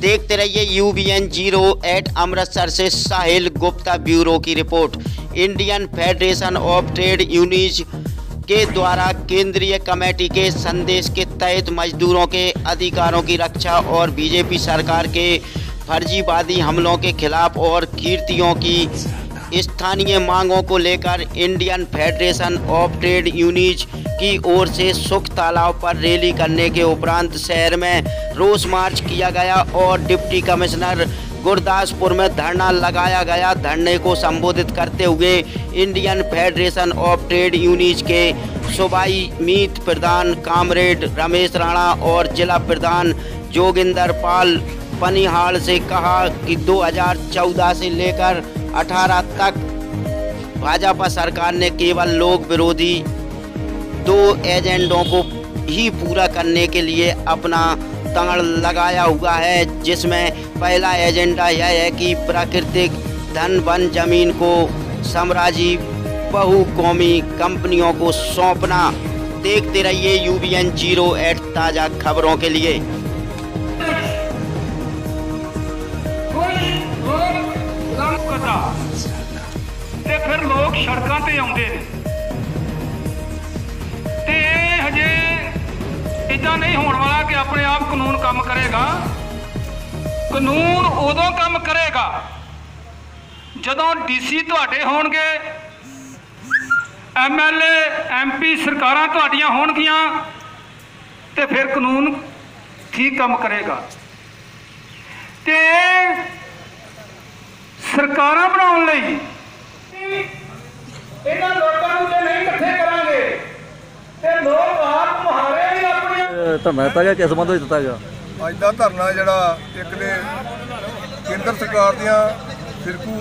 देखते रहिए U B N zero eight Amritsar से साहिल गुप्ता ब्यूरो की report. Indian federation of trade unions के द्वारा केंद्रीय कमेटी के संदेश के तहत मजदूरों के अधिकारों की रक्षा और बीजेपी सरकार के फर्जीवादी हमलों के खिलाफ और कीर्तियों की स्थानीय मांगों को लेकर Indian federation of trade unions की ओर से सुख तालाब पर रैली करने के उपरांत शहर में रोस मार्च किया गया और डिप्टी कमिश्नर गुरदासपुर में धरना लगाया गया। धरने को संबोधित करते हुए Indian federation of trade unions के सूबाई मीत प्रधान कामरेड रमेश राणा और जिला प्रधान जोगिंदर पाल पनिहाल से कहा कि 2014 से लेकर 18 तक भाजपा सरकार ने केवल लोक विरोधी दो एजेंडों को ही पूरा करने के लिए अपना तंगड़ लगाया हुआ है, जिसमें पहला एजेंडा यह है कि प्राकृतिक धन वन ज़मीन को साम्राज्य बहु कौमी कंपनियों को सौंपना। देखते रहिए U B N zero eight ताज़ा खबरों के लिए। फिर लोग आते हैं ਇਦਾਂ ਨਹੀਂ ਹੋਣ ਵਾਲਾ ਕਿ ਆਪਣੇ ਆਪ ਕਾਨੂੰਨ ਕੰਮ ਕਰੇਗਾ। ਕਾਨੂੰਨ ਉਦੋਂ ਕੰਮ ਕਰੇਗਾ ਜਦੋਂ ਡੀਸੀ ਤੁਹਾਡੇ ਹੋਣਗੇ। ਐਮਐਲਏ ਐਮਪੀ ਸਰਕਾਰਾਂ ਤੁਹਾਡੀਆਂ ਹੋਣਗੀਆਂ ਤੇ ਫਿਰ ਕਾਨੂੰਨ ਠੀਕ ਕੰਮ ਕਰੇਗਾ। ਤੇ ਸਰਕਾਰਾਂ ਬਣਾਉਣ ਲਈ ਇਹਨਾਂ ਲੋਕਾਂ ਨੂੰ ਜੇ ਨਹੀਂ ਇਕੱਠੇ ਕਰਾਂਗੇ ਤੇ ਲੋਕ ਆਪ ਮੁਹਾਰੇ ਵੀ ਆਪਣੀਆਂ ਇਹ ਧਰਨਾ ਦਿੱਤਾ ਗਿਆ ਕਿਸ ਸੰਬੰਧ ਵਿੱਚ ਦਿੱਤਾ ਗਿਆ। ਅੱਜ ਦਾ ਧਰਨਾ ਜਿਹੜਾ ਇੱਕ ਨੇ ਕੇਂਦਰ ਸਰਕਾਰ ਦੀਆਂ ਫਿਰਕੂ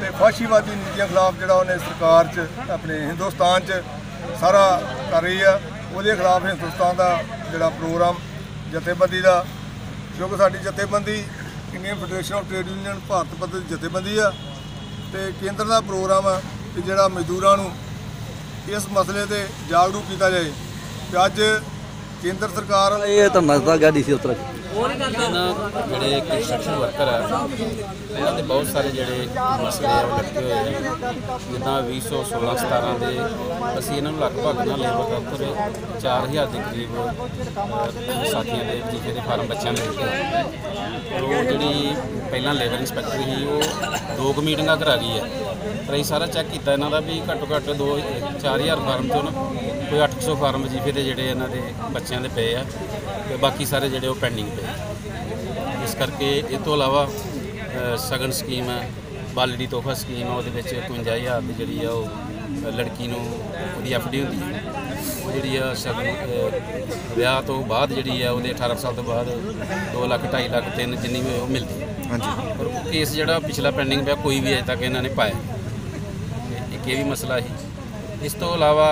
ਤੇ ਫਾਸ਼ੀਵਾਦੀ ਨੀਤੀਆਂ ਖਿਲਾਫ ਜਿਹੜਾ ਉਹਨੇ ਸਰਕਾਰ 'ਚ, ਆਪਣੇ ਹਿੰਦੁਸਤਾਨ 'ਚ ਸਾਰਾ ਕਰ ਰਹੀ ਆ, ਉਹਦੇ ਖਿਲਾਫ ਹਿੰਦੁਸਤਾਨ ਦਾ ਜਿਹੜਾ ਪ੍ਰੋਗਰਾਮ ਜਥੇਬੰਦੀ ਦਾ, ਕਿਉਂਕਿ ਸਾਡੀ ਜਥੇਬੰਦੀ Indian federation of trade union Bharat ਪੱਧਰ ਦੀ ਜਥੇਬੰਦੀ ਆ, ਤੇ ਕੇਂਦਰ ਦਾ ਪ੍ਰੋਗਰਾਮ ਆ ਕਿ ਜਿਹੜਾ ਮਜ਼ਦੂਰਾਂ ਨੂੰ ਇਸ ਮਸਲੇ ਤੇ ਜਾਗਰੂਕ ਕੀਤਾ ਜਾਏ। ਤੇ ਅੱਜ ਕੇਂਦਰ ਸਰਕਾਰ ਇਹ ਧਰਨਾ ਦਿੱਤਾ ਗਿਆ ਡੀਸੀ ਇਹਨਾਂ ਜਿਹੜੇ ਕੰਸਟਰਕਸ਼ਨ ਵਰਕਰ ਆ ਉਹਨਾਂ ਦੇ ਬਹੁਤ ਸਾਰੇ ਜਿਹੜੇ ਮਸਲੇ ਆ ਉਹ ਲੱਗੇ ਹੋਏ ਨੇ ਜਿੱਦਾਂ 2016 17 ਦੇ ਅਸੀਂ ਇਹਨਾਂ ਨੂੰ ਲਗਭਗ ਨਾ ਲੇਬਰ ਦਫ਼ਤਰ 4000 ਦੇ ਕਰੀਬ ਸਾਥੀਆਂ ਦੇ ਵਜ਼ੀਫੇ ਦੇ ਫਾਰਮ ਬੱਚਿਆਂ ਨੇ ਦਿੱਤੇ ਉਹ ਜਿਹੜੀ ਪਹਿਲਾਂ ਲੇਬਰ ਇੰਸਪੈਕਟਰ ਸੀ ਉਹ ਦੋ ਕੁ ਮੀਟਿੰਗਾਂ ਕਰਾ ਗਈ ਹੈ। ਪਰ ਅਸੀਂ ਸਾਰਾ ਚੈੱਕ ਕੀਤਾ ਇਹਨਾਂ ਦਾ ਵੀ ਘੱਟੋ ਘੱਟ ਦੋ 4000 ਫਾਰਮ ਤੋਂ ਨਾ ਕੋਈ 800 ਫਾਰਮ ਵਜ਼ੀਫੇ ਦੇ ਜਿਹੜੇ ਇਹਨਾਂ ਦੇ ਬੱਚਿਆਂ ਦੇ ਪਏ ਆ ਤੇ ਬਾਕੀ ਸਾਰੇ ਜਿਹੜੇ ਉਹ ਪੈਂਡਿੰਗ ਪਏ। ਇਸ ਕਰਕੇ ਇਹ ਤੋਂ ਇਲਾਵਾ ਸਗਨ ਸਕੀਮ ਹੈ ਬਾਲੜੀ ਤੋਹਫਾ ਸਕੀਮ ਹੈ ਉਹਦੇ ਵਿੱਚ 51000 ਦੀ ਜਿਹੜੀ ਆ ਉਹ ਲੜਕੀ ਨੂੰ ਉਹਦੀ ਐਫਡੀ ਹੁੰਦੀ ਹੈ। ਉਹ ਜਿਹੜੀ ਆ ਸਗਨ ਵਿਆਹ ਤੋਂ ਬਾਅਦ ਜਿਹੜੀ ਆ ਉਹਦੇ 18 ਸਾਲ ਤੋਂ ਬਾਅਦ 2 ਲੱਖ 2.5 ਲੱਖ 3 ਜਿੰਨੀ ਵੀ ਉਹ ਮਿਲਦੀ। ਹੈ ਹਾਂਜੀ। ਪਰ ਕੇਸ ਜਿਹੜਾ ਪਿਛਲਾ ਪੈਂਡਿੰਗ ਪਿਆ ਕੋਈ ਵੀ ਅਜੇ ਤੱਕ ਇਹਨਾਂ ਨੇ ਪਾਇਆ। ਇਹ ਵੀ ਮਸਲਾ ਸੀ। ਇਸ ਤੋਂ ਇਲਾਵਾ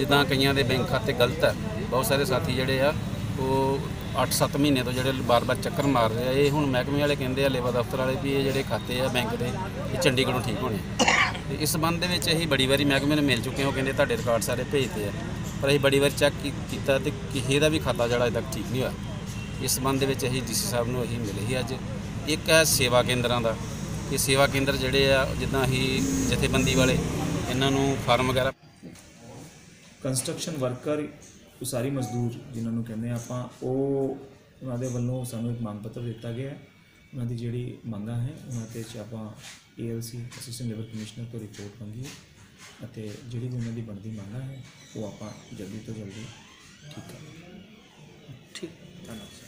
ਜਿੱਦਾਂ ਕਈਆਂ ਦੇ ਬੈਂਕ ਖਾਤੇ ਗਲਤ ਹੈ ਬਹੁਤ ਸਾਰੇ ਸਾਥੀ ਜਿਹੜੇ ਆ, ਉਹ 8-7 ਮਹੀਨੇ ਤੋਂ ਜਿਹੜੇ ਬਾਰ-ਬਾਰ ਚੱਕਰ ਮਾਰ ਰਹੇ ਆ। ਇਹ ਹੁਣ ਮਹਿਕਮੇ ਵਾਲੇ ਕਹਿੰਦੇ ਆ, ਲੇਬਰ ਦਫ਼ਤਰ ਵਾਲੇ ਵੀ ਇਹ ਜਿਹੜੇ ਖਾਤੇ ਆ ਬੈਂਕ ਦੇ, ਇਹ ਚੰਡੀਗੜ੍ਹੋਂ ਠੀਕ ਹੋਣੇ ਤੇ ਇਸ ਸੰਬੰਧ ਦੇ ਵਿੱਚ ਅਸੀਂ ਬੜੀ ਵਾਰੀ ਮਹਿਕਮੇ ਨੂੰ ਮਿਲ ਚੁੱਕੇ ਹਾਂ, ਉਹ ਕਹਿੰਦੇ ਤੁਹਾਡੇ ਰਿਕਾਰਡ ਸਾਰੇ ਭੇਜਦੇ ਆ। ਪਰ ਅਸੀਂ ਬੜੀ ਵਾਰੀ ਚੈੱਕ ਕੀਤਾ ਤੇ ਕਿਸੇ ਦਾ ਵੀ ਖਾਤਾ ਜਿਹੜਾ ਅਜੇ ਤੱਕ ਠੀਕ ਨਹੀਂ ਹੋਇਆ। ਇਸ ਸੰਬੰਧ ਦੇ ਵਿੱਚ ਅਸੀਂ ਡੀਸੀ ਸਾਹਿਬ ਨੂੰ ਅਸੀਂ ਮਿਲੇ ਹੀ ਅੱਜ। ਇੱਕ ਹੈ ਸੇਵਾ ਕੇਂਦਰਾਂ ਦਾ, ਇਹ ਸੇਵਾ ਕੇਂਦਰ ਜਿਹੜੇ ਆ, ਜਿੱਦਾਂ ਅਸੀਂ ਜਥੇਬੰਦੀ ਵਾਲੇ, ਇਹਨਾਂ ਨੂੰ ਫਾਰਮ ਵਗੈਰਾ ਕੰਸਟਰਕਸ਼ਨ ਵਰਕਰ ਉਸਾਰੀ ਮਜ਼ਦੂਰ ਜਿਨ੍ਹਾਂ ਨੂੰ ਕਹਿੰਦੇ ਆਪਾਂ ਉਹ ਉਹਨਾਂ ਦੇ ਵੱਲੋਂ ਸਾਨੂੰ ਇੱਕ ਮੰਗ ਪੱਤਰ ਦਿੱਤਾ ਗਿਆ ਹੈ। ਉਹਨਾਂ ਦੀ ਜਿਹੜੀ ਮੰਗਾਂ ਹੈ ਉਹਨਾਂ ਤੇ 'ਚ ਆਪਾਂ ਏਐਲਸੀ ਅਸਿਸਟੈਂਟ ਲੇਬਰ ਕਮਿਸ਼ਨਰ ਤੋਂ ਰਿਪੋਰਟ ਮੰਗੀ ਹੈ ਅਤੇ ਜਿਹੜੀ ਵੀ ਉਹਨਾਂ ਦੀ ਬਣਦੀ ਮੰਗਾਂ ਹੈ ਉਹ ਆਪਾਂ ਜਲਦੀ ਤੋਂ ਜਲਦੀ ਠੀਕ ਕਰਾਂਗੇ। ਠੀਕ। ਧੰਨਵਾਦ।